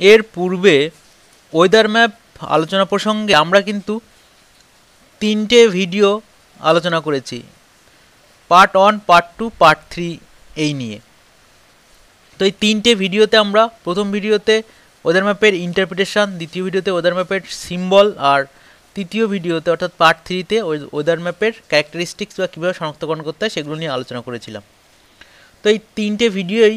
এর পূর্বে weather map আলোচনা প্রসঙ্গে আমরা কিন্তু তিনটে ভিডিও আলোচনা করেছি। Part one part two part three এই নিয়ে। তো এই তিনটে ভিডিওতে আমরা প্রথম ভিডিওতে ওয়েদার ম্যাপের ইন্টারপ্রিটেশান দ্বিতীয় ভিডিওতে ওয়েদার ম্যাপের সিম্বল আর তৃতীয় ভিডিওতে অর্থাৎ পার্ট থ্রিতে ওয়েদার ম্যাপের ক্যারেক্টারিস্টিক্স বা কীভাবে শনাক্তকরণ করতে হয় সেগুলো নিয়ে আলোচনা করেছিলাম। তো এই তিনটে ভিডিওই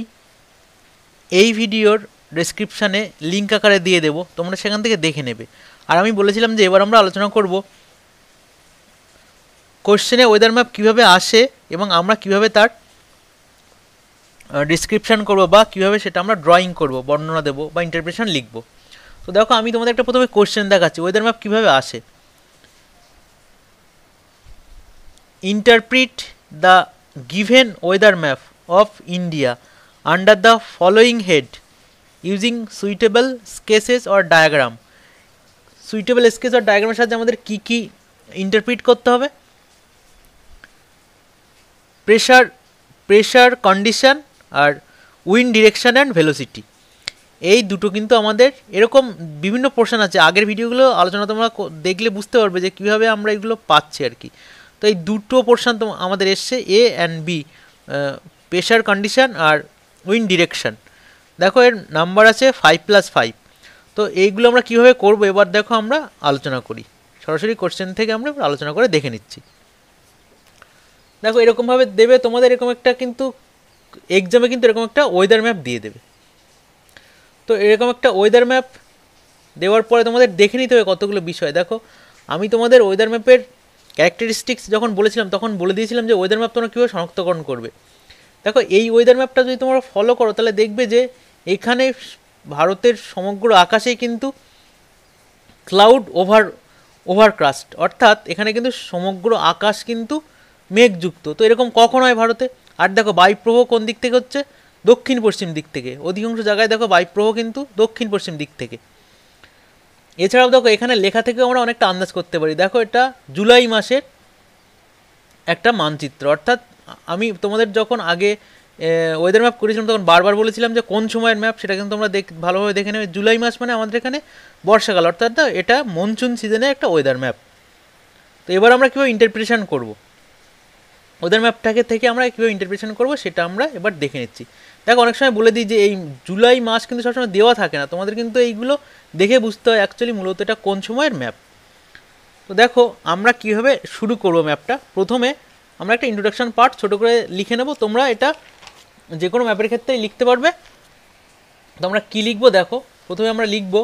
এই ভিডিওর ডেসক্রিপশানে লিঙ্ক আকারে দিয়ে দেবো, তোমরা সেখান থেকে দেখে নেবে। আর আমি বলেছিলাম যে এবার আমরা আলোচনা করব কোশ্চেনে ওয়েদার ম্যাপ কীভাবে আসে এবং আমরা কীভাবে তার ডিসক্রিপশান করব বা কীভাবে সেটা আমরা ড্রয়িং করব, বর্ণনা দেবো বা ইন্টারপ্রেশন লিখব। তো দেখো, আমি তোমাদের একটা প্রথমে কোশ্চেন দেখাচ্ছি ওয়েদার ম্যাপ কীভাবে আসে? Interpret the given weather map of India under the following head using suitable sketches or diagram suitable sketch or ডায়াগ্রামের সাহায্যে আমাদের কী কী ইন্টারপ্রিট করতে হবে? প্রেশার প্রেশার কন্ডিশন আর উইন্ড ডিরেকশান অ্যান্ড ভেলোসিটি এই দুটো কিন্তু আমাদের এরকম বিভিন্ন পোর্শন আছে। আগের ভিডিওগুলো আলোচনা তোমরা দেখলে বুঝতে পারবে যে কীভাবে আমরা এগুলো পাচ্ছি আর কি। তো এই দুটো পোর্শন আমাদের এসছে A and B pressure condition R wind direction দেখো এর নাম্বার আছে ফাইভ প্লাস ফাইভ তো এইগুলো আমরা কীভাবে করব? এবার দেখো আমরা আলোচনা করি। সরাসরি কোশ্চেন থেকে আমরা আলোচনা করে দেখে নিচ্ছি। দেখো এরকমভাবে দেবে, তোমাদের এরকম একটা কিন্তু এক্সামে কিন্তু এরকম একটা ওয়েদার ম্যাপ দিয়ে দেবে। তো এরকম একটা ওয়েদার ম্যাপ দেওয়ার পরে তোমাদের দেখে নিতে হবে কতগুলো বিষয়। দেখো, আমি তোমাদের ওয়েদার ম্যাপের ক্যারেক্টারিস্টিক্স যখন বলেছিলাম, তখন বলে দিয়েছিলাম যে ওয়েদার ম্যাপ তোমরা কীভাবে শনাক্তকরণ করবে। দেখো, এই ওয়েদার ম্যাপটা যদি তোমরা ফলো করো, তাহলে দেখবে যে এখানে ভারতের সমগ্র আকাশেই কিন্তু ক্লাউড ওভার ওভারক্রাস্ট অর্থাৎ এখানে কিন্তু সমগ্র আকাশ কিন্তু মেঘযুক্ত। তো এরকম কখন হয় ভারতে? আর দেখো বায়ুপ্রবাহ কোন দিক থেকে হচ্ছে? দক্ষিণ পশ্চিম দিক থেকে। অধিকাংশ জায়গায় দেখো বায়ুপ্রবাহ কিন্তু দক্ষিণ পশ্চিম দিক থেকে। এছাড়াও দেখো এখানে লেখা থেকে আমরা অনেকটা আন্দাজ করতে পারি। দেখো এটা জুলাই মাসের একটা মানচিত্র। অর্থাৎ আমি তোমাদের যখন আগে ওয়েদার ম্যাপ করেছিলাম তখন বারবার বলেছিলাম যে কোন সময়ের ম্যাপ সেটা কিন্তু তোমরা দেখ ভালোভাবে দেখে নেবে। জুলাই মাস মানে আমাদের এখানে বর্ষাকাল, অর্থাৎ এটা মনসুন সিজনের একটা ওয়েদার ম্যাপ তো এবার আমরা কীভাবে ইন্টারপ্রিটেশন করব? ওয়েদার ম্যাপটাকে থেকে আমরা কীভাবে ইন্টারপ্রিটেশন করব, সেটা আমরা এবার দেখে নিচ্ছি। দেখো, অনেক সময় বলে দিই যে এই জুলাই মাস কিন্তু সবসময় দেওয়া থাকে না। তোমাদের কিন্তু এইগুলো দেখে বুঝতে হয় অ্যাকচুয়ালি মূলত এটা কোন সময়ের ম্যাপ তো দেখো, আমরা কীভাবে শুরু করব ম্যাপটা প্রথমে আমরা একটা ইন্ট্রোডাকশান পার্ট ছোটো করে লিখে নেব। তোমরা এটা যে কোনো ম্যাপের ক্ষেত্রেই লিখতে পারবে। তো আমরা কী লিখব? দেখো, প্রথমে আমরা লিখব,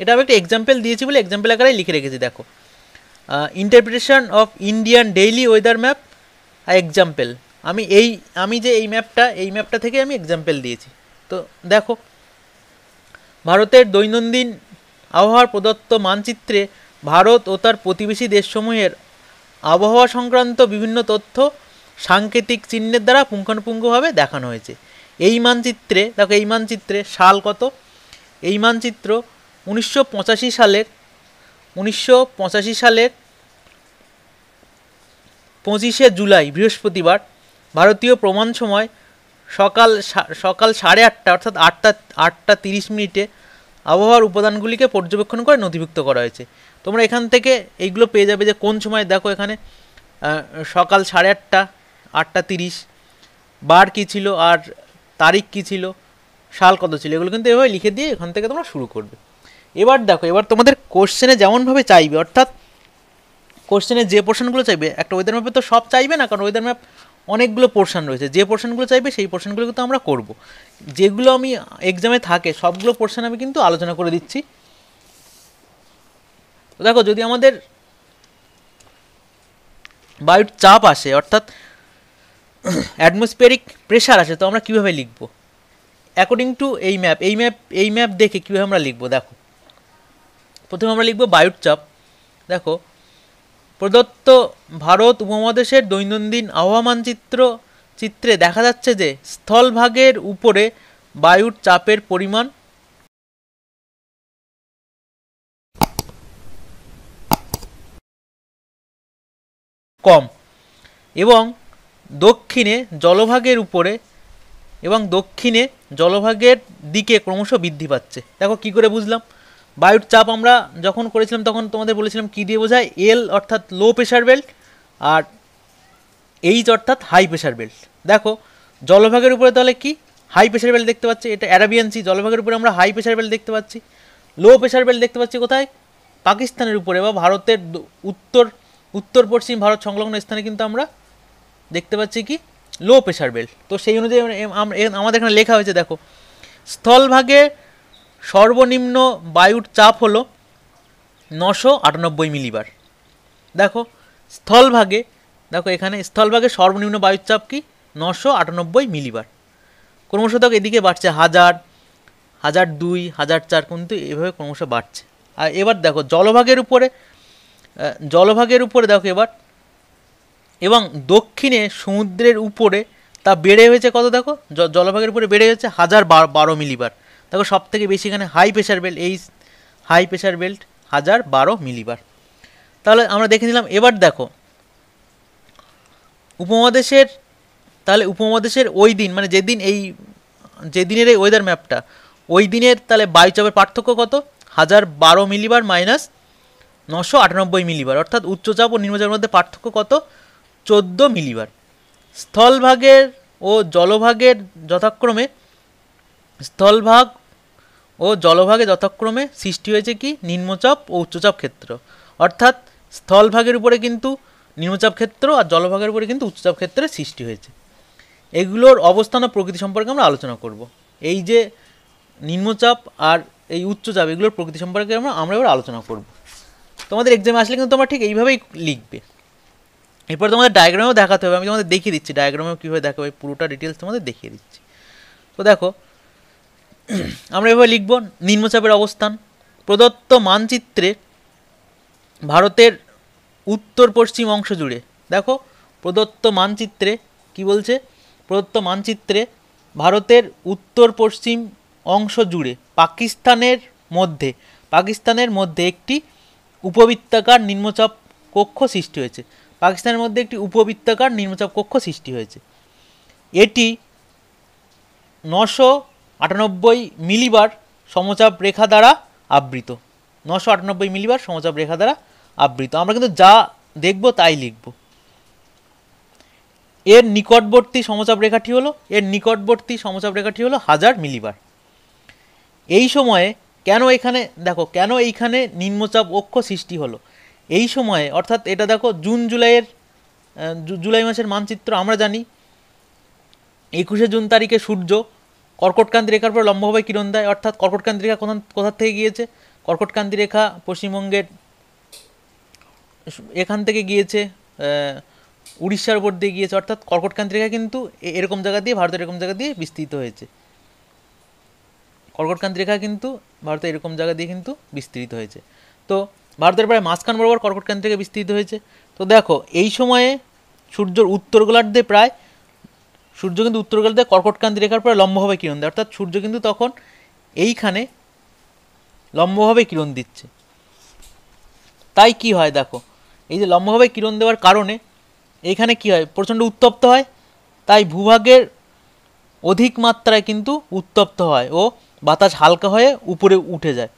এটা আমি একটা এক্সাম্পল দিয়েছি বলে এক্সাম্পল আকারে লিখে রেখেছি, দেখো। Interpretation of Indian daily weather map R example আমি এই, আমি যে এই ম্যাপটা এই ম্যাপটা থেকে আমি এক্সাম্পল দিয়েছি। তো দেখো, ভারতের দৈনন্দিন আবহাওয়ার প্রদত্ত মানচিত্রে ভারত ও তার প্রতিবেশী দেশসমূহের আবহাওয়া সংক্রান্ত বিভিন্ন তথ্য সাংকেতিক চিহ্নের দ্বারা পুঙ্খানুপুঙ্খভাবে দেখানো হয়েছে। এই মানচিত্রে, দেখো এই মানচিত্রে সাল কত? এই মানচিত্র উনিশশো পঁচাশি সালের, উনিশশো পঁচাশি সালের পঁচিশে জুলাই, বৃহস্পতিবার, ভারতীয় প্রমাণ সময় সকাল সকাল সাড়ে আটটা, অর্থাৎ আটটা আটটা তিরিশ মিনিটে আবহাওয়ার উপাদানগুলিকে পর্যবেক্ষণ করে নথিভুক্ত করা হয়েছে। তোমরা এখান থেকে এইগুলো পেয়ে যাবে যে কোন সময় দেখো এখানে সকাল সাড়ে আটটা আটটা তিরিশ। বার কী ছিল আর তারিখ কী ছিল? সাল কত ছিল? এগুলো কিন্তু এভাবে লিখে দিয়ে এখান থেকে তোমরা শুরু করবে। এবার দেখো, এবার তোমাদের কোশ্চেনে যেমনভাবে চাইবে, অর্থাৎ কোশ্চেনে যে পোর্শনগুলো চাইবে, একটা ওয়েদার ম্যাপে তো সব চাইবে না, কারণ ওয়েদার ম্যাপ অনেকগুলো পোর্শন রয়েছে। যে পোর্শনগুলো চাইবে, সেই পোর্শনগুলো কিন্তু আমরা করব। যেগুলো আমি এক্সামে থাকে, সবগুলো পোর্শন আমি কিন্তু আলোচনা করে দিচ্ছি। দেখো, যদি আমাদের বায়ুর চাপ আসে, অর্থাৎ অ্যাটমসফিয়ারিক প্রেশার আছে, তো আমরা কীভাবে লিখব? অ্যাকর্ডিং টু এই ম্যাপ এই ম্যাপ এই ম্যাপ দেখে কীভাবে আমরা লিখব? দেখো। প্রথমে আমরা লিখব বায়ুর চাপ। দেখো, প্রদত্ত ভারত উপমহাদেশের দৈনন্দিন আবহাওয়া মানচিত্র চিত্রে দেখা যাচ্ছে যে স্থলভাগের উপরে বায়ুর চাপের পরিমাণ কম এবং দক্ষিণে জলভাগের উপরে এবং দক্ষিণে জলভাগের দিকে ক্রমশ বৃদ্ধি পাচ্ছে। দেখো কি করে বুঝলাম? বায়ুর চাপ আমরা যখন করেছিলাম তখন তোমাদের বলেছিলাম কী দিয়ে বোঝায়? এল অর্থাৎ লো প্রেশার বেল্ট আর এইচ অর্থাৎ হাই প্রেশার বেল্ট দেখো, জলভাগের উপরে তাহলে কি? হাই প্রেশার বেল্ট দেখতে পাচ্ছি, এটা অ্যারাবিয়ান সি জলভাগের উপরে আমরা হাই প্রেশার বেল্ট দেখতে পাচ্ছি। লো প্রেশার বেল্ট দেখতে পাচ্ছি কোথায়? পাকিস্তানের উপরে বা ভারতের উত্তর উত্তর পশ্চিম ভারত সংলগ্ন স্থানে কিন্তু আমরা দেখতে পাচ্ছি কি? লো প্রেশার বেল্ট তো সেই অনুযায়ী আমাদের এখানে লেখা হয়েছে, দেখো, স্থলভাগে সর্বনিম্ন বায়ুর চাপ হলো নশো আটানব্বই মিলিবার দেখো, স্থলভাগে, দেখো এখানে স্থলভাগে সর্বনিম্ন বায়ুর চাপ কি? নশো আটানব্বই মিলিবার ক্রমশ দেখো এদিকে বাড়ছে, হাজার হাজার দুই, হাজার চার, কিন্তু এভাবে ক্রমশ বাড়ছে। আর এবার দেখো, জলভাগের উপরে জলভাগের উপরে দেখো এবার এবং দক্ষিণে সমুদ্রের উপরে, তা বেড়ে হয়েছে কত দেখো? জলভাগের উপরে বেড়ে হয়েছে হাজার বারো মিলিবার। দেখো সব থেকে বেশি এখানে হাই প্রেশার বেল্ট এই হাই প্রেশার বেল্ট হাজার বারো মিলিবার। তাহলে আমরা দেখে নিলাম, এবার দেখো, উপমহাদেশের, তাহলে উপমহাদেশের ওই দিন মানে যেদিন এই, যেদিনের এই ওয়েদার ম্যাপটা ওই দিনের তাহলে বায়ুচাপের পার্থক্য কত? হাজার বারো মিলিবার মাইনাস নশো আটানব্বই মিলিবার। অর্থাৎ উচ্চচাপ ও নিম্নচাপের মধ্যে পার্থক্য কত? চোদ্দ মিলিবার। স্থলভাগের ও জলভাগের যথাক্রমে, স্থলভাগ ও জলভাগে যথাক্রমে সৃষ্টি হয়েছে কি? নিম্নচাপ ও উচ্চচাপ ক্ষেত্র। অর্থাৎ স্থলভাগের উপরে কিন্তু নিম্নচাপ ক্ষেত্র আর জলভাগের উপরে কিন্তু উচ্চচাপ ক্ষেত্রের সৃষ্টি হয়েছে। এগুলোর অবস্থান ও প্রকৃতি সম্পর্কে আমরা আলোচনা করব। এই যে নিম্নচাপ আর এই উচ্চচাপ, এগুলোর প্রকৃতি সম্পর্কে আমরা আমরা এবার আলোচনা করব। তোমাদের এক্সামে আসলে কিন্তু তোমরা ঠিক এইভাবেই লিখবে। এরপর তোমাদের ডায়াগ্রামেও দেখাতে হবে, আমি তোমাদের দেখিয়ে দিচ্ছি ডায়াগ্রামেও কীভাবে দেখাবে, পুরোটা ডিটেলস তোমাদের দেখিয়ে দিচ্ছি। তো দেখো, আমরা এভাবে লিখব, নিম্নচাপের অবস্থান, প্রদত্ত মানচিত্রে ভারতের উত্তর পশ্চিম অংশ জুড়ে, দেখো, প্রদত্ত মানচিত্রে, কি বলছে? প্রদত্ত মানচিত্রে ভারতের উত্তর পশ্চিম অংশ জুড়ে, পাকিস্তানের মধ্যে পাকিস্তানের মধ্যে একটি উপবৃত্তাকার নিম্নচাপ কক্ষ সৃষ্টি হয়েছে। পাকিস্তানের মধ্যে একটি উপবৃত্তাকার নিম্নচাপ কক্ষ সৃষ্টি হয়েছে। এটি নশো আটানব্বই মিলিবার সমচাপ রেখা দ্বারা আবৃত। নশো আটানব্বই মিলিবার সমচাপ রেখা দ্বারা আবৃত। আমরা কিন্তু যা দেখব তাই লিখব। এর নিকটবর্তী সমচাপ রেখাটি হলো, এর নিকটবর্তী সমচাপ রেখাটি হলো হাজার মিলিবার। এই সময়ে কেন এখানে, দেখো, কেন এইখানে নিম্নচাপ অক্ষ সৃষ্টি হলো? এই সময়ে, অর্থাৎ এটা দেখো, জুন জুলাইয়ের জুলাই মাসের মানচিত্র আমরা জানি। একুশে জুন তারিখে সূর্য কর্কটকান্তি রেখার পর লম্বভাবে কিরণ দেয়, অর্থাৎ কর্কটকান্তি রেখা কোথা কোথা থেকে গিয়েছে? কর্কটকান্তি রেখা পশ্চিমবঙ্গের, এখান থেকে গিয়েছে উড়িষ্যার উপর দিয়ে গিয়েছে, অর্থাৎ কর্কটকান্তি রেখা কিন্তু এরকম জায়গা দিয়ে, ভারতের এরকম জায়গা দিয়ে বিস্তৃত হয়েছে। কর্কটকান্তি রেখা কিন্তু ভারতের এরকম জায়গা দিয়ে কিন্তু বিস্তৃত হয়েছে। তো ভারতের প্রায় মাঝখান বরাবর কর্কটকান্তি থেকে বিস্তৃত হয়েছে। তো দেখো, এই সময়ে সূর্যর উত্তর গোলার্ধে প্রায়, সূর্য কিন্তু উত্তর গোলার্ধে কর্কটকান্তি রেখার পরে লম্বভাবে কিরণ দেয়। অর্থাৎ সূর্য কিন্তু তখন এইখানে লম্বভাবে কিরণ দিচ্ছে। তাই কি হয় দেখো, এই যে লম্বভাবে কিরণ দেওয়ার কারণে এইখানে কি হয়? প্রচণ্ড উত্তপ্ত হয়। তাই ভূভাগের অধিক মাত্রায় কিন্তু উত্তপ্ত হয় ও বাতাস হালকা হয়ে উপরে উঠে যায়।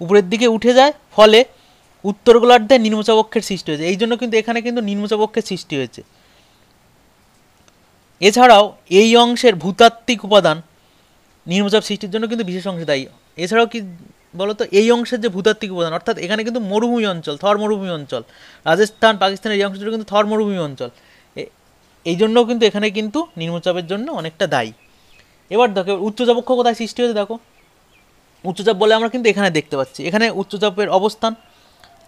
উপরের দিকে উঠে যায়, ফলে উত্তর গোলার্ধে নিম্নচাপক্ষের সৃষ্টি হয়েছে। এই জন্য কিন্তু এখানে কিন্তু নিম্নচাপক্ষের সৃষ্টি হয়েছে। এছাড়াও এই অংশের ভূতাত্ত্বিক উপাদান নিম্নচাপ সৃষ্টির জন্য কিন্তু বিশেষ অংশে দায়ী। এছাড়াও কি বলতো? এই অংশের যে ভূতাত্ত্বিক উপাদান, অর্থাৎ এখানে কিন্তু মরুভূমি অঞ্চল, থর মরুভূমি অঞ্চল, রাজস্থান, পাকিস্তানের এই অংশটা কিন্তু থর মরুভূমি অঞ্চল। এই জন্যও কিন্তু এখানে কিন্তু নিম্নচাপের জন্য অনেকটা দায়ী। এবার দেখো উচ্চচাপক্ষ কোথায় সৃষ্টি হয়েছে দেখো। উচ্চচাপ বলে আমরা কিন্তু এখানে দেখতে পাচ্ছি। এখানে উচ্চচাপের অবস্থান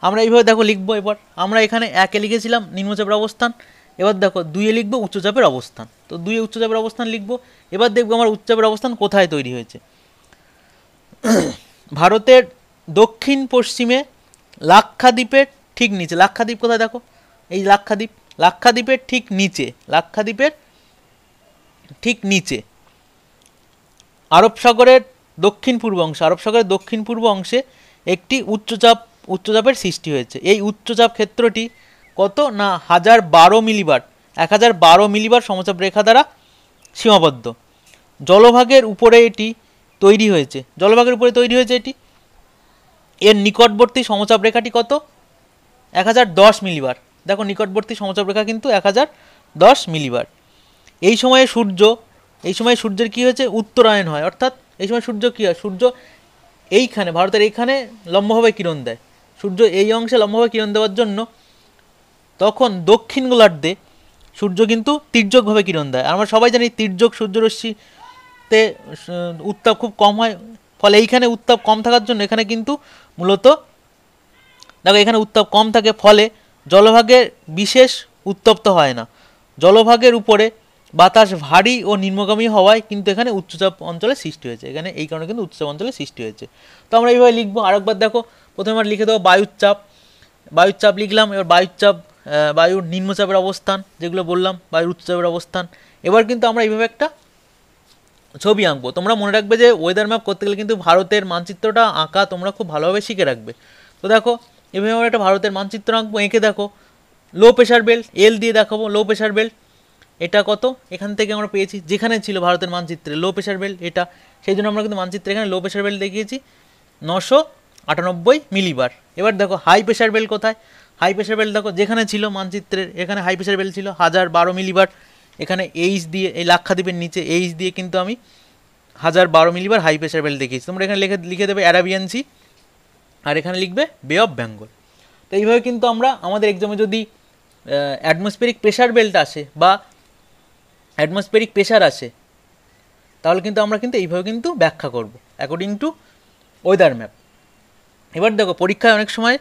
আমরা এইভাবে দেখো লিখব এবার। আমরা এখানে একে লিখেছিলাম নিম্নচাপের অবস্থান, এবার দেখো দুইয়ে লিখব উচ্চচাপের অবস্থান। তো দুইয়ে উচ্চচাপের অবস্থান লিখব, এবার দেখব আমার উচ্চচাপের অবস্থান কোথায় তৈরি হয়েছে। ভারতের দক্ষিণ পশ্চিমে লাক্ষাদ্বীপের ঠিক নিচে, লাক্ষাদ্বীপ কোথায় দেখো? এই লাক্ষাদ্বীপ, লাক্ষাদ্বীপের ঠিক নিচে, লাক্ষাদ্বীপের ঠিক নিচে। আরব সাগরের দক্ষিণ পূর্ব অংশে আরব সাগরের দক্ষিণ পূর্ব অংশে একটি উচ্চচাপ উচ্চচাপের সৃষ্টি হয়েছে। এই উচ্চচাপ ক্ষেত্রটি কত না হাজার বারো মিলিবার, এক হাজার বারো মিলিবার সমচাপ রেখা দ্বারা সীমাবদ্ধ। জলভাগের উপরে এটি তৈরি হয়েছে। জলভাগের উপরে তৈরি হয়েছে এটি। এর নিকটবর্তী সমচাপ রেখাটি কত? এক হাজার দশ মিলিবার। দেখো নিকটবর্তী সমচাপ রেখা কিন্তু এক হাজার দশ মিলিবার। এই সময়ে সূর্য, এই সময় সূর্যের কী হয়েছে? উত্তরায়ণ হয়। অর্থাৎ এই সময় সূর্য কী হয়? সূর্য এইখানে, ভারতের এইখানে লম্বভাবে কিরণ দেয়। সূর্য এই অংশে লম্বভাবে কিরণ দেওয়ার জন্য, তখন দক্ষিণ গোলার্ধে সূর্য কিন্তু তির্যকভাবে কিরণ দেয়। আমরা সবাই জানি তির্যক সূর্যরশ্মিতে উত্তাপ খুব কম হয়, ফলে এইখানে উত্তাপ কম থাকার জন্য এখানে কিন্তু মূলত, দেখো এখানে উত্তাপ কম থাকে, ফলে জলভাগের বিশেষ উত্তপ্ত হয় না। জলভাগের উপরে বাতাস ভারী ও নিম্নগামী হওয়ায় কিন্তু এখানে উচ্চচাপ অঞ্চলে সৃষ্টি হয়েছে। এখানে এই কারণে কিন্তু উচ্চচাপ অঞ্চলে সৃষ্টি হয়েছে। তো আমরা এইভাবে লিখব। আরেকবার দেখো প্রথমে আমরা লিখে দেবো বায়ুচাপ। বায়ুচাপ লিখলাম, এবার বায়ুচাপ বায়ুর নিম্নচাপের অবস্থান, যেগুলো বললাম, বায়ুর উচ্চচাপের অবস্থান। এবার কিন্তু আমরা এইভাবে একটা ছবি আঁকবো। তোমরা মনে রাখবে যে ওয়েদার ম্যাপ করতে গেলে কিন্তু ভারতের মানচিত্রটা আঁকা তোমরা খুব ভালোভাবে শিখে রাখবে। তো দেখো, এভাবে আমরা একটা ভারতের মানচিত্র আঁকবো, এঁকে দেখো। লো প্রেশার বেল্ট এল দিয়ে দেখাবো লো প্রেশার বেল্ট এটা কত? এখান থেকে আমরা পেয়েছি, যেখানে ছিল ভারতের মানচিত্রে লো প্রেশার বেল্ট এটা। সেই জন্য আমরা কিন্তু মানচিত্রে এখানে লো প্রেশার বেল্ট দেখিয়েছি, নশো আটানব্বই মিলিবার। এবার দেখো হাই প্রেশার বেল কোথায়? হাই প্রেশার বেল দেখো, যেখানে ছিল মানচিত্রের, এখানে হাই প্রেশার বেল ছিল হাজার বারো মিলিবার। এখানে এইচ দিয়ে, এই লাক্ষাদ্বীপের নিচে এইচ দিয়ে কিন্তু আমি হাজার বারো মিলিবার হাই প্রেশার বেল্ট দেখিয়েছি। তোমরা এখানে লিখে লিখে দেবে অ্যারাবিয়ান সি আর এখানে লিখবে বে অফ বেঙ্গল তো এইভাবে কিন্তু আমরা আমাদের এক্সামে যদি অ্যাটমসফেরিক প্রেশার বেল্ট আসে বা অ্যাটমসফেরিক প্রেশার আসে, তাহলে কিন্তু আমরা কিন্তু এইভাবে কিন্তু ব্যাখ্যা করব অ্যাকর্ডিং টু ওয়েদার ম্যাপ এবার দেখো, পরীক্ষায় অনেক সময়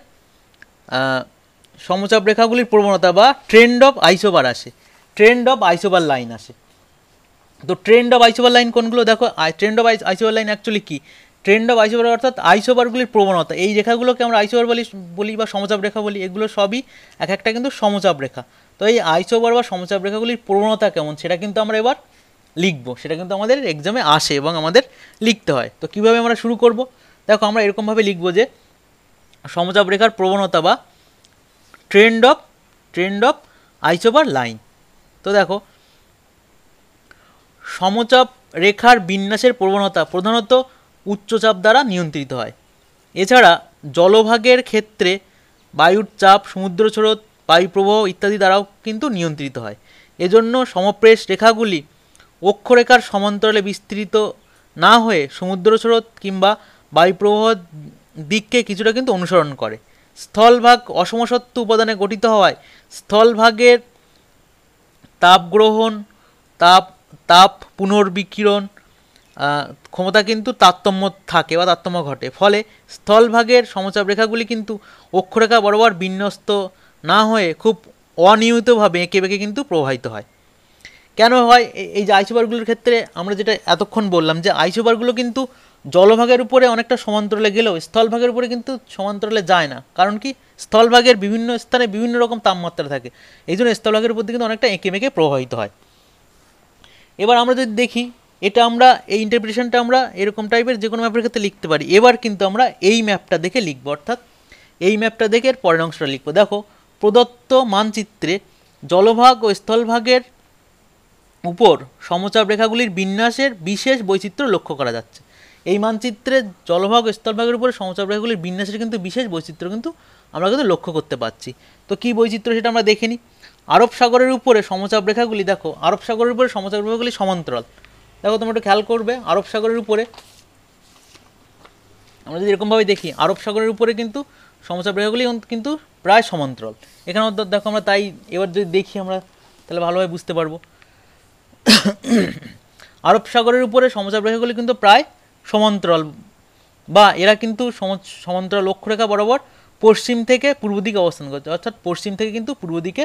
সমচাপ রেখাগুলির প্রবণতা বা ট্রেন্ড অফ আইসোবার আসে। ট্রেন্ড অফ আইসোবার লাইন আসে। তো ট্রেন্ড অফ আইসোবার লাইন কোনগুলো? দেখো trend of isobar line actually key? Trend of isobar অর্থাৎ আইসোবারগুলির প্রবণতা। এই রেখাগুলোকে আমরা আইসোবার বলি বলি বা সমচাপ রেখা বলি, এগুলো সবই এক একটা কিন্তু সমচাপ রেখা। তো এই আইসোবার বা সমচাপ রেখাগুলির প্রবণতা কেমন? সেটা কিন্তু আমরা এবার লিখব। সেটা কিন্তু আমাদের এক্সামে আসে এবং আমাদের লিখতে হয়। তো কীভাবে আমরা শুরু করব? দেখো, আমরা এরকমভাবে লিখব যে সমচাপ রেখার প্রবণতা বা trend of trend of isobar line তো দেখো সমচাপ রেখার বিন্যাসের প্রবণতা প্রধানত উচ্চচাপ দ্বারা নিয়ন্ত্রিত হয়। এছাড়া জলভাগের ক্ষেত্রে বায়ুর চাপ, সমুদ্র স্রোত, বায়ুপ্রবাহ ইত্যাদি দ্বারাও কিন্তু নিয়ন্ত্রিত হয়। এজন্য সমপ্রেশ রেখাগুলি অক্ষরেখার সমান্তরালে বিস্তৃত না হয়ে সমুদ্র স্রোত কিংবা বায়ুপ্রবাহ দিককে কিছুটা কিন্তু অনুসরণ করে। স্থলভাগ অসমসত্ব উপাদানে গঠিত হওয়ায় স্থলভাগের তাপ গ্রহণ, তাপ তাপ পুনর্বিকিরণ ক্ষমতা কিন্তু তারতম্য থাকে বা তারতম্য ঘটে। ফলে স্থলভাগের সমচাপ রেখাগুলি কিন্তু অক্ষরেখা বরাবর বিন্যস্ত না হয়ে খুব অনিয়মিতভাবে এঁকে বেঁকে কিন্তু প্রবাহিত হয়। কেন হয়? এই যে আইসোবারগুলোর ক্ষেত্রে আমরা যেটা এতক্ষণ বললাম যে আইসোবারগুলো কিন্তু জলভাগের উপরে অনেকটা সমান্তরালে গেলেও স্থলভাগের উপরে কিন্তু সমান্তরালে যায় না। কারণ কি? স্থলভাগের বিভিন্ন স্থানে বিভিন্ন রকম তাপমাত্রা থাকে। এই জন্য স্থলভাগের উপর কিন্তু অনেকটা এঁকে মেঁকে প্রবাহিত হয়। এবার আমরা যদি দেখি, এটা আমরা, এই ইন্টারপ্রিটেশনটা আমরা এরকম টাইপের যে কোনো ম্যাপের ক্ষেত্রে লিখতে পারি। এবার কিন্তু আমরা এই ম্যাপটা দেখে লিখব, অর্থাৎ এই ম্যাপটা দেখে এর পরের অংশটা লিখব। দেখো, প্রদত্ত মানচিত্রে জলভাগ ও স্থলভাগের উপর সমচাপ রেখাগুলির বিন্যাসের বিশেষ বৈচিত্র্য লক্ষ্য করা যাচ্ছে। এই মানচিত্রে জলভাগ স্থলভাগের উপরে সমচাপ রেখাগুলির বিন্যাসের কিন্তু বিশেষ বৈচিত্র্য কিন্তু আমরা কিন্তু লক্ষ্য করতে পারছি। তো কী বৈচিত্র্য সেটা আমরা দেখে নিই আরব সাগরের উপরে সমচাপ রেখাগুলি দেখো, আরব সাগরের উপরে সমচাপ রেখাগুলি সমান্তরাল। দেখো তোমরা একটু খেয়াল করবে, আরব সাগরের উপরে আমরা যদি এরকমভাবে দেখি, আরব সাগরের উপরে কিন্তু সমচাপ রেখাগুলি কিন্তু প্রায় সমান্তরাল। এখানে অন্তত দেখো আমরা তাই এবার যদি দেখি আমরা, তাহলে ভালোভাবে বুঝতে পারব। আরব সাগরের উপরে সমচাপ রেখাগুলি কিন্তু প্রায় সমান্তরাল, বা এরা কিন্তু সমান্তরাল অক্ষরেখা বরাবর পশ্চিম থেকে পূর্ব দিকে অবস্থান করছে। অর্থাৎ পশ্চিম থেকে কিন্তু পূর্ব দিকে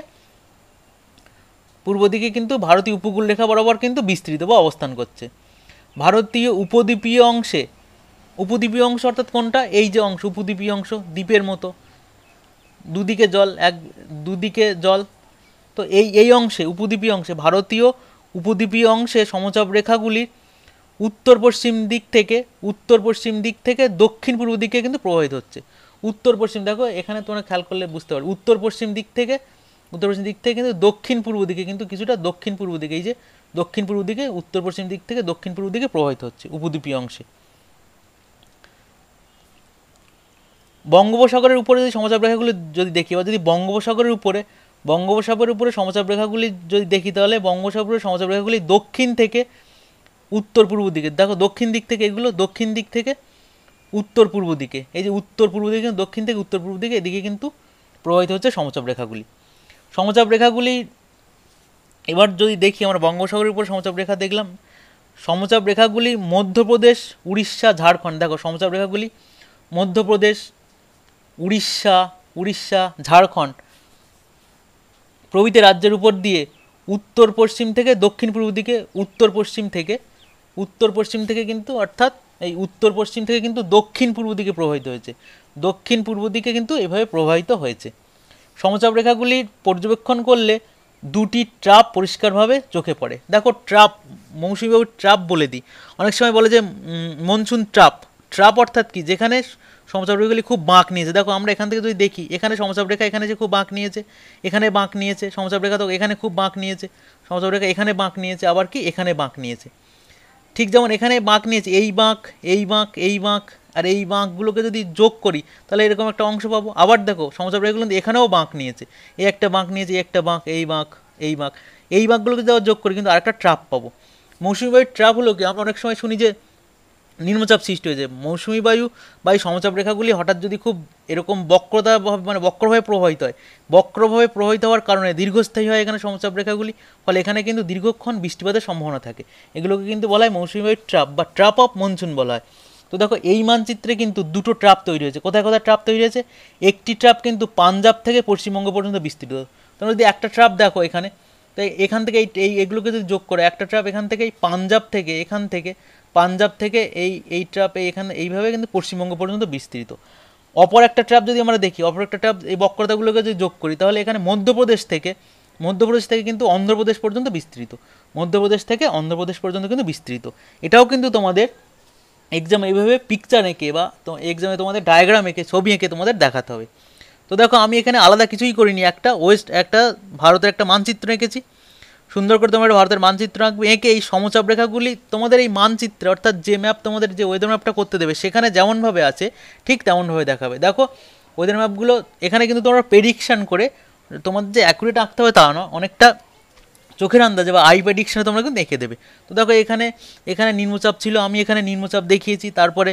পূর্ব দিকে কিন্তু ভারতীয় উপকূল রেখা বরাবর কিন্তু বিস্তৃত বা অবস্থান করছে। ভারতীয় উপদ্বীপীয় অংশে, উপদ্বীপীয় অংশ অর্থাৎ কোনটা? এই যে অংশ, উপদ্বীপীয় অংশ, দ্বীপের মতো। দুদিকে জল, এক, দুদিকে জল। তো এই এই অংশে, উপদ্বীপীয় অংশে, ভারতীয় উপদ্বীপীয় অংশে সমচাপ রেখাগুলির উত্তর পশ্চিম দিক থেকে, উত্তর পশ্চিম দিক থেকে দক্ষিণ পূর্ব দিকে কিন্তু প্রবাহিত হচ্ছে। উত্তর পশ্চিম, দেখো, এখানে তোমরা খেয়াল করলে বুঝতে পারবে। উত্তর পশ্চিম দিক থেকে, উত্তর পশ্চিম দিক থেকে কিন্তু দক্ষিণ পূর্ব দিকে, কিন্তু কিছুটা দক্ষিণ পূর্ব দিকে, এই যে দক্ষিণ পূর্ব দিকে, উত্তর পশ্চিম দিক থেকে দক্ষিণ পূর্ব দিকে প্রবাহিত হচ্ছে উপদ্বীপীয় অংশে। বঙ্গোপসাগরের উপরে যদি সমচাপ রেখাগুলি যদি দেখি, বা যদি বঙ্গোপসাগরের উপরে বঙ্গোপসাগরের উপরে সমচাপ রেখাগুলি যদি দেখি, তাহলে বঙ্গোপসাগরের সমচাপ রেখাগুলি দক্ষিণ থেকে উত্তর পূর্ব দিকে। দেখো দক্ষিণ দিক থেকে এগুলো, দক্ষিণ দিক থেকে উত্তর পূর্ব দিকে। এই যে উত্তর পূর্ব দিকে, দক্ষিণ থেকে উত্তর পূর্ব দিকে, এদিকে কিন্তু প্রবাহিত হচ্ছে সমচাপ রেখাগুলি। সমচাপ রেখাগুলি, এবার যদি দেখি আমরা বঙ্গোপসাগরের উপর সমচাপ রেখা দেখলাম, সমচাপ রেখাগুলি মধ্যপ্রদেশ, উড়িষ্যা, ঝাড়খণ্ড। দেখো সমচাপ রেখাগুলি মধ্যপ্রদেশ, উড়িষ্যা উড়িষ্যা, ঝাড়খণ্ড প্রভৃতি রাজ্যের উপর দিয়ে উত্তর পশ্চিম থেকে দক্ষিণ পূর্ব দিকে, উত্তর পশ্চিম থেকে উত্তর পশ্চিম থেকে কিন্তু, অর্থাৎ এই উত্তর পশ্চিম থেকে কিন্তু দক্ষিণ পূর্ব দিকে প্রবাহিত হয়েছে। দক্ষিণ পূর্ব দিকে কিন্তু এভাবে প্রবাহিত হয়েছে। সমচাপ রেখাগুলি পর্যবেক্ষণ করলে দুটি ট্রাপ পরিষ্কারভাবে চোখে পড়ে। দেখো, ট্রাপ, মৌসুমীবাবু ট্রাপ বলে দিই। অনেক সময় বলে যে মনসুন ট্রাপ। ট্রাপ অর্থাৎ কি? যেখানে সমচাপ রেখাগুলি খুব বাঁক নিয়েছে। দেখো, আমরা এখান থেকে যদি দেখি, এখানে সমচাপ রেখা, এখানে যে খুব বাঁক নিয়েছে, এখানে বাঁক নিয়েছে, সমচাপ রেখা তো এখানে খুব বাঁক নিয়েছে, সমচাপ রেখা এখানে বাঁক নিয়েছে, আবার কি? এখানে বাঁক নিয়েছে। ঠিক যেমন এখানে বাঁক নিয়েছে, এই বাঁক এই বাঁক এই বাঁক, আর এই বাঁকগুলোকে যদি যোগ করি, তাহলে এরকম একটা অংশ পাবো। আবার দেখো সমচাপ কিন্তু এখানেও বাঁক নিয়েছে। এই একটা বাঁক নিয়েছে এই একটা বাঁক, এই বাঁক এই বাঁক। এই বাঁকগুলোকে যদি আবার যোগ করি, কিন্তু আরেকটা ট্রাপ পাবো। মৌসুমি ট্রাপ হলো কি, আমরা অনেক সময় শুনি যে নিম্নচাপ সৃষ্টি হয়েছে। মৌসুমি বায়ু বা এই সমচাপ রেখাগুলি হঠাৎ যদি খুব এরকম বক্রতা মানে বক্রভাবে প্রবাহিত হয়, বক্রভাবে প্রবাহিত হওয়ার কারণে দীর্ঘস্থায়ী হয় এখানে সমচাপ রেখাগুলি, ফলে এখানে কিন্তু দীর্ঘক্ষণ বৃষ্টিপাতের সম্ভাবনা থাকে। এগুলোকে কিন্তু বলা হয় মৌসুমি বায়ুর ট্রাপ বা ট্রাপ অফ মনসুন বলা হয়। তো দেখো, এই মানচিত্রে কিন্তু দুটো ট্রাপ তৈরি হয়েছে। কোথায় কোথায় ট্রাপ তৈরি হয়েছে? একটি ট্রাপ কিন্তু পাঞ্জাব থেকে পশ্চিমবঙ্গ পর্যন্ত বিস্তৃত। তোমরা যদি একটা ট্রাপ দেখো এখানে, তাই এখান থেকে এই এগুলোকে যদি যোগ করে, একটা ট্রাপ এখান থেকে পাঞ্জাব থেকে, এখান থেকে পাঞ্জাব থেকে এই এই ট্রাপ এখানে, এইভাবে কিন্তু পশ্চিমবঙ্গ পর্যন্ত বিস্তৃত। অপর একটা ট্রাপ যদি আমরা দেখি, অপর একটা ট্রাপ এই বক্রতাগুলোকে যদি যোগ করি, তাহলে এখানে মধ্যপ্রদেশ থেকে মধ্যপ্রদেশ থেকে কিন্তু অন্ধ্রপ্রদেশ পর্যন্ত বিস্তৃত। মধ্যপ্রদেশ থেকে অন্ধ্রপ্রদেশ পর্যন্ত কিন্তু বিস্তৃত। এটাও কিন্তু তোমাদের এক্সাম এইভাবে পিকচার এঁকে বা তো এক্সামে তোমাদের ডায়াগ্রাম এঁকে, ছবি এঁকে তোমাদের দেখাতে হবে। তো দেখো, আমি এখানে আলাদা কিছুই করিনি। একটা ওয়েস্ট, একটা ভারতের একটা মানচিত্র এঁকেছি। সুন্দর করে তোমরা ভারতের মানচিত্র আঁকবে, এঁকে এই সমচাপ রেখাগুলি তোমাদের এই মানচিত্রে, অর্থাৎ যে ম্যাপ তোমাদের যে ওয়েদার ম্যাপটা করতে দেবে, সেখানে যেমনভাবে আছে, ঠিক তেমনভাবে দেখাবে। দেখো ওয়েদার ম্যাপগুলো এখানে কিন্তু তোমরা প্রেডিকশান করে তোমাদের যে অ্যাকুরেট আঁকতে হবে তা না অনেকটা চোখের আন্দাজে বা আই প্রেডিকশানে তোমরা কিন্তু এঁকে দেবে। তো দেখো, এখানে এখানে নিম্নচাপ ছিল, আমি এখানে নিম্নচাপ দেখিয়েছি, তারপরে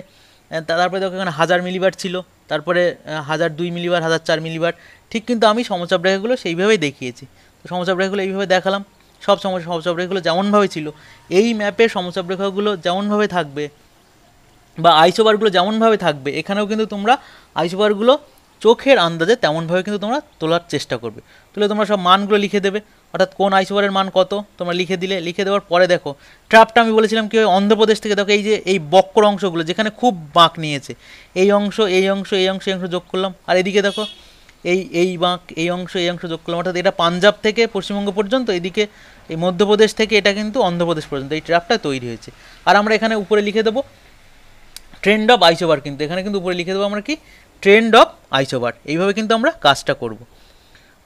তারপরে দেখো, এখানে হাজার মিলিবার ছিল, তারপরে হাজার দুই মিলিবার হাজার চার মিলিবার ঠিক কিন্তু আমি সমচাপ রেখাগুলো সেইভাবেই দেখিয়েছি। তো সমচাপ রেখাগুলো এইভাবে দেখালাম। সব সমস্যা সমচাপ রেখাগুলো যেমনভাবে ছিল, এই ম্যাপে সমচাপ রেখাগুলো যেমনভাবে থাকবে বা আইসোবারগুলো যেমনভাবে থাকবে, এখানেও কিন্তু তোমরা আইসোবারগুলো চোখের আন্দাজে তেমনভাবে কিন্তু তোমরা তোলার চেষ্টা করবে। তুলে তোমরা সব মানগুলো লিখে দেবে, অর্থাৎ কোন আইসোবারের মান কত, তোমরা লিখে দিলে, লিখে দেওয়ার পরে দেখো ট্র্যাপটা আমি বলেছিলাম কি অন্ধ্রপ্রদেশ থেকে দেখো, এই যে, এই বক্র অংশগুলো যেখানে খুব বাঁক নিয়েছে, এই অংশ এই অংশ এই অংশ এই অংশ যোগ করলাম, আর এদিকে দেখো, এই এই বাঁক, এই অংশ এই অংশ যোগ করলাম, অর্থাৎ এটা পাঞ্জাব থেকে পশ্চিমবঙ্গ পর্যন্ত, এদিকে এই মধ্যপ্রদেশ থেকে এটা কিন্তু অন্ধ্রপ্রদেশ পর্যন্ত এই ট্র্যাপটা তৈরি হয়েছে। আর আমরা এখানে উপরে লিখে দেবো, ট্রেন্ড অফ আইসোবার কিন্তু, এখানে কিন্তু উপরে লিখে দেবো আমরা কি? ট্রেন্ড অফ আইসোবার, এইভাবে কিন্তু আমরা কাজটা করব।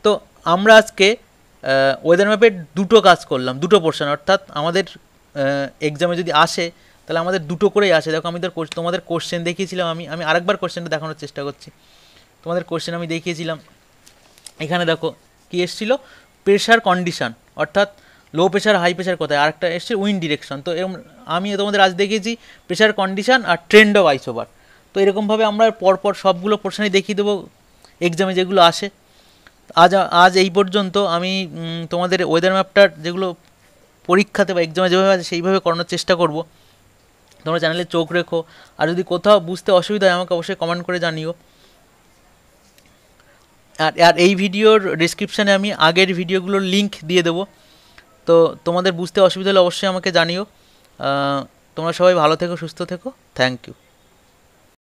তো আমরা আজকে ওয়েদার ম্যাপের দুটো কাজ করলাম, দুটো পোর্শন অর্থাৎ আমাদের এক্সামে যদি আসে, তাহলে আমাদের দুটো করেই আসে। দেখো আমি তোমাদের কোশ্চেন দেখিয়েছিলাম, আমি আমি আরেকবার কোশ্চেনটা দেখানোর চেষ্টা করছি। তোমাদের কোশ্চেন আমি দেখিয়েছিলাম। এখানে দেখো কী এসেছিল? প্রেশার কন্ডিশান অর্থাৎ লো প্রেশার হাই প্রেশার কোথায়? আর একটা এসছে উইন্ড ডিরেকশন তো এরকম আমি তোমাদের আজ দেখিয়েছি প্রেশার কন্ডিশান আর ট্রেন্ড অফ আইসোবার তো এরকমভাবে আমরা পরপর সবগুলো পোর্শনই দেখিয়ে দেবো এক্সামে যেগুলো আসে। আজ আজ এই পর্যন্ত আমি তোমাদের ওয়েদার ম্যাপটার যেগুলো পরীক্ষাতে বা এক্সামে যেভাবে আছে সেইভাবে করানোর চেষ্টা করব। তোমরা চ্যানেলে চোখ রেখো। আর যদি কোথাও বুঝতে অসুবিধা হয় আমাকে অবশ্যই কমেন্ট করে জানিও। আর আর এই ভিডিওর ডিসক্রিপশানে আমি আগের ভিডিওগুলোর লিঙ্ক দিয়ে দেবো। তো তোমাদের বুঝতে অসুবিধা হলে অবশ্যই আমাকে জানিও। তোমরা সবাই ভালো থেকো, সুস্থ থেকো। Thank you